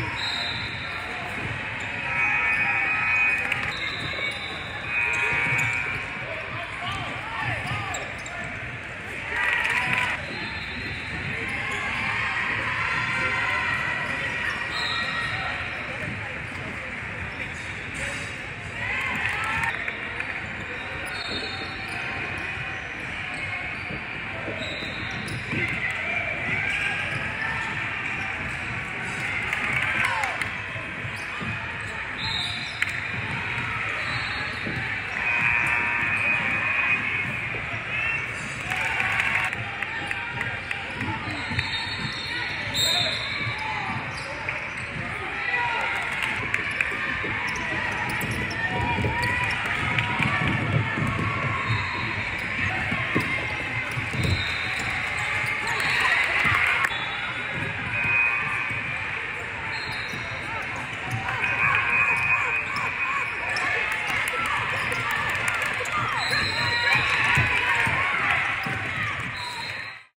Ooh.